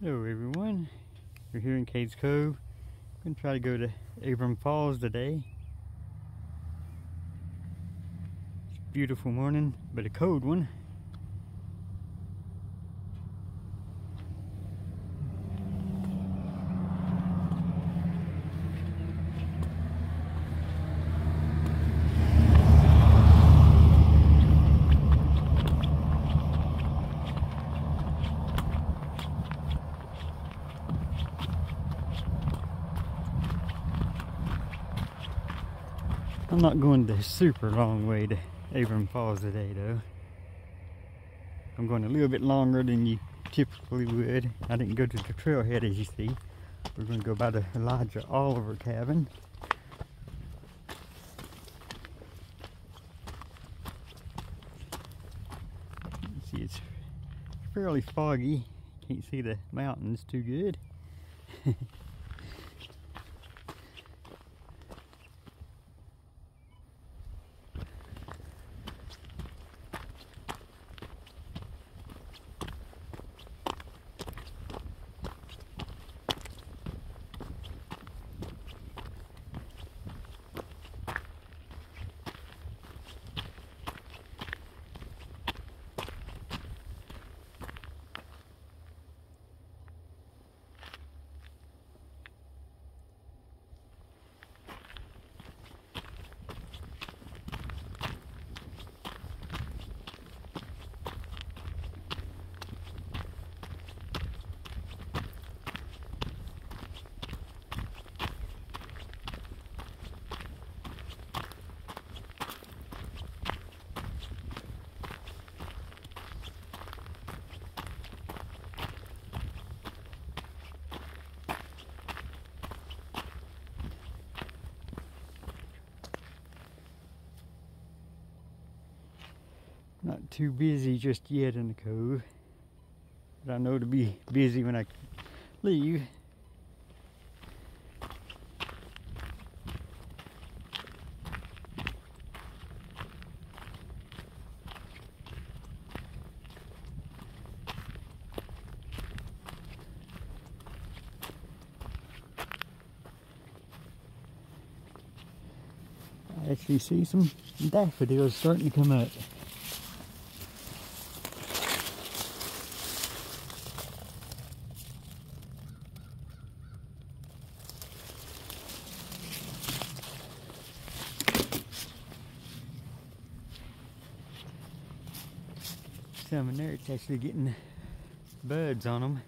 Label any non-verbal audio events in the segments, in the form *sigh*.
Hello everyone, we're here in Cades Cove. We're going to try to go to Abram Falls today. It's a beautiful morning, but a cold one. Not going the super long way to Abram Falls today though. I'm going a little bit longer than you typically would. I didn't go to the trailhead as you see. We're going to go by the Elijah Oliver cabin. See, it's fairly foggy. Can't see the mountains too good. *laughs* Not too busy just yet in the cove. But I know to be busy when I leave. I actually see some daffodils starting to come up. Some in there, it's actually getting buds on them.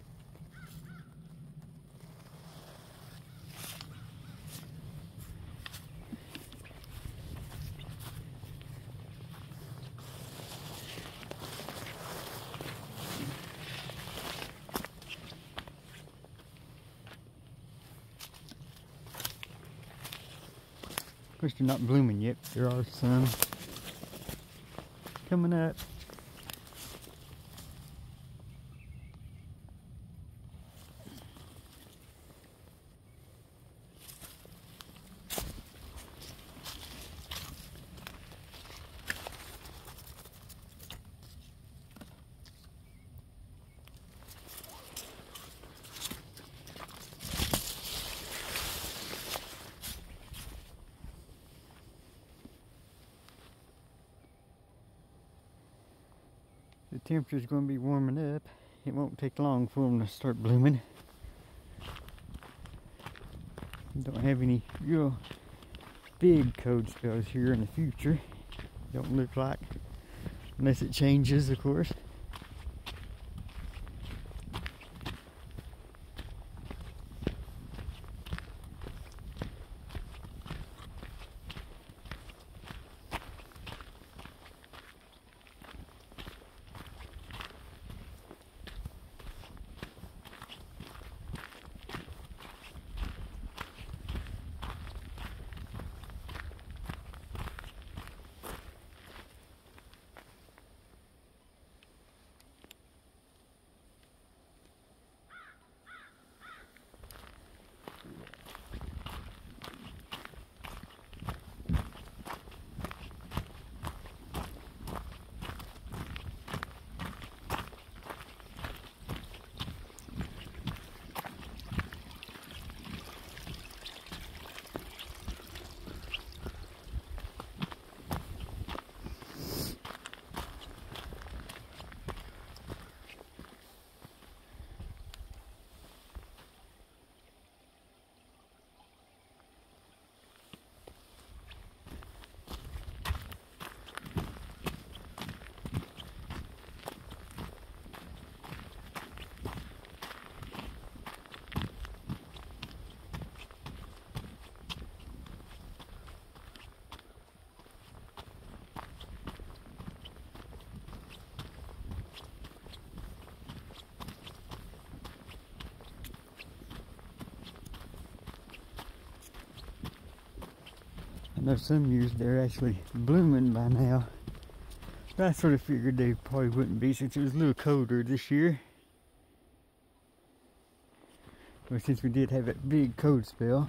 Of course, they're not blooming yet. There are some coming up. Temperature's going to be warming up. It won't take long for them to start blooming. Don't have any real big cold spells here in the future. Don't look like, unless it changes, of course. Know some years they're actually blooming by now. But I sort of figured they probably wouldn't be since it was a little colder this year. Well, since we did have that big cold spell.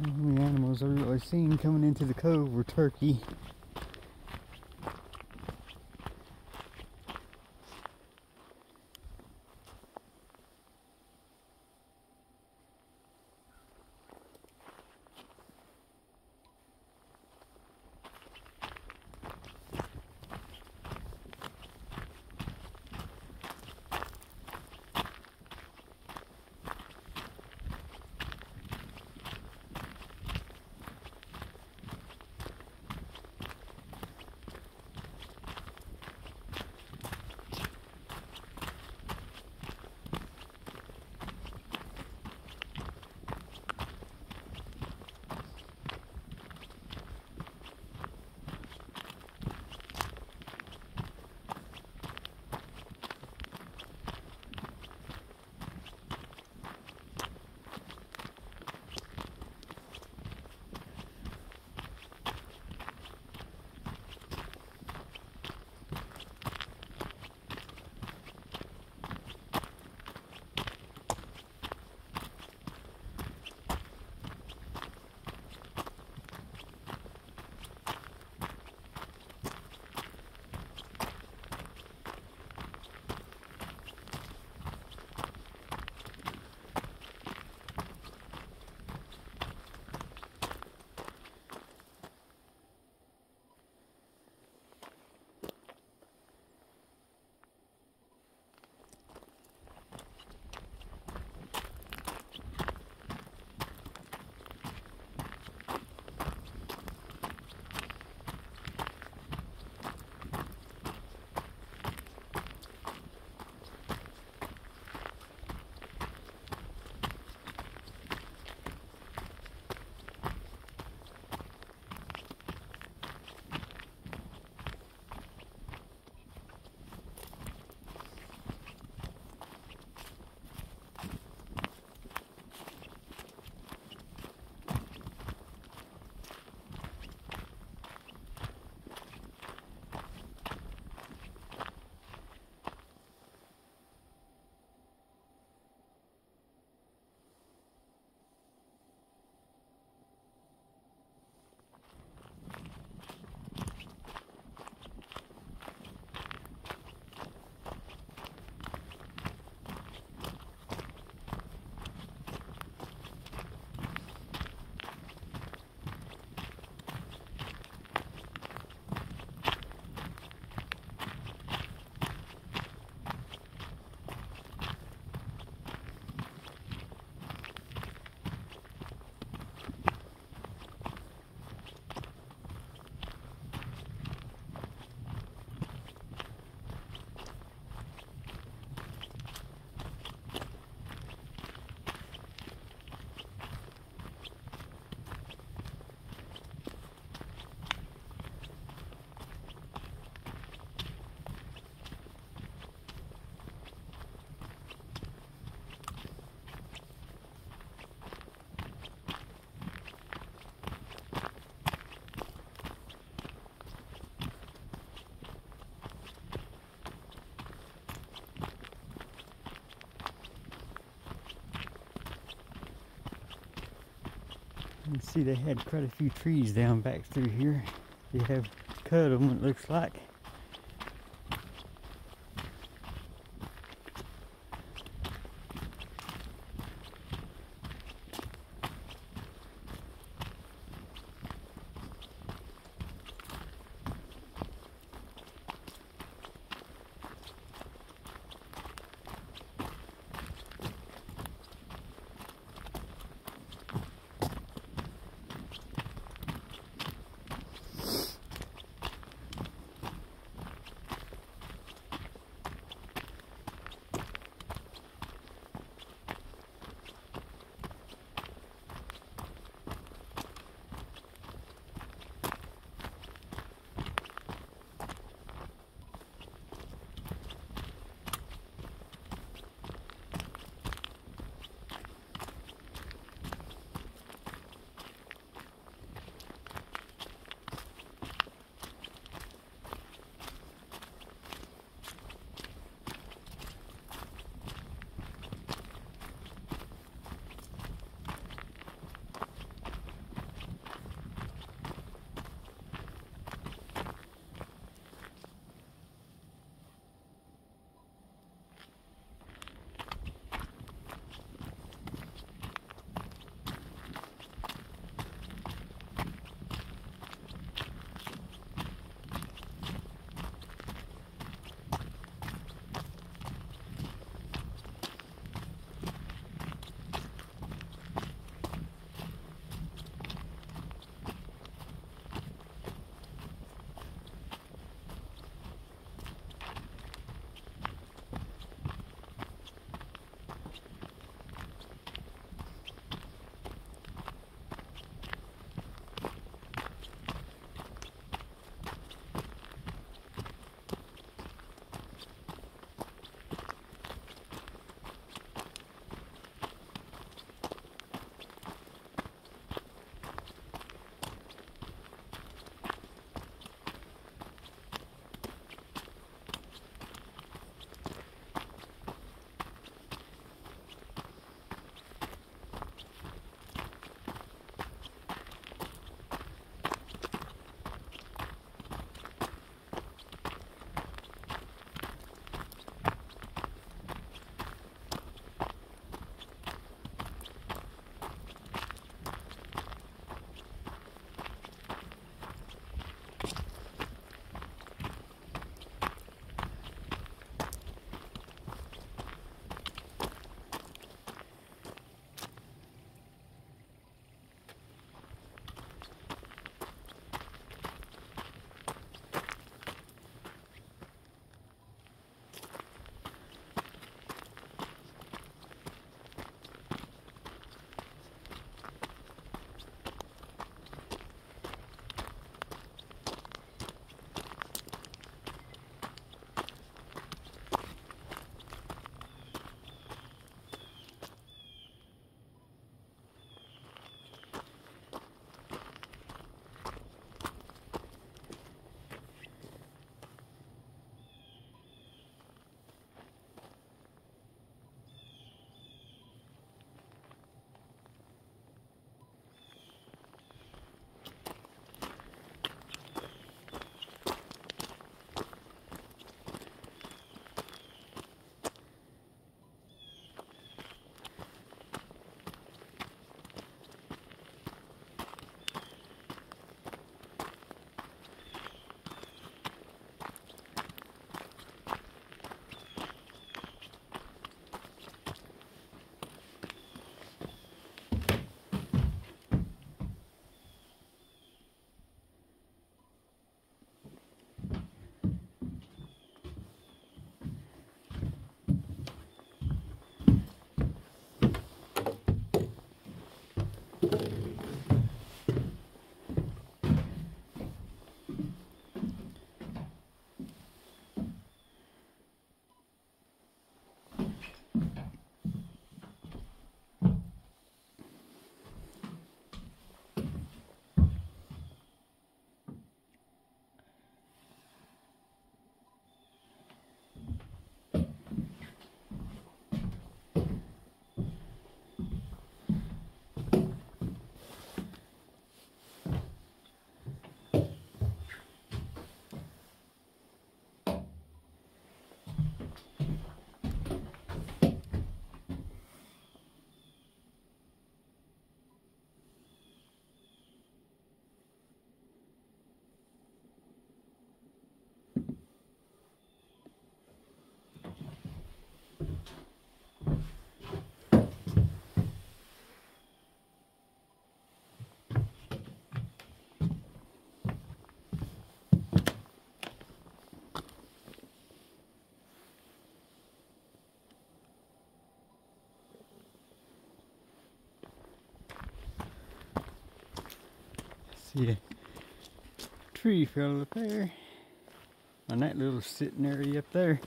The only animals I really seen coming into the cove were turkey. You can see they had quite a few trees down back through here. They have cut them, it looks like. A tree fell up there. On that little sitting area up there.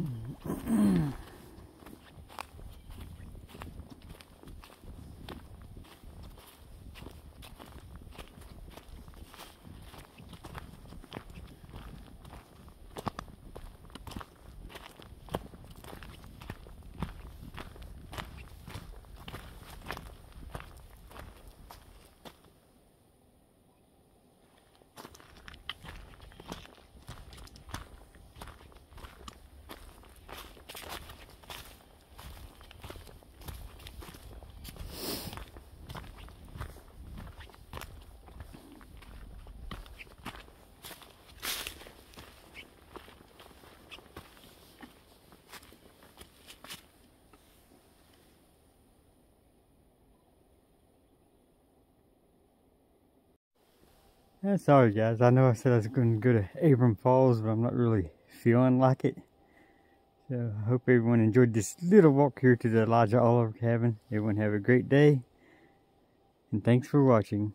Mm-hmm. Yeah, sorry guys, I know I said I was going to go to Abram Falls, but I'm not really feeling like it. So I hope everyone enjoyed this little walk here to the Elijah Oliver cabin. Everyone have a great day. And thanks for watching.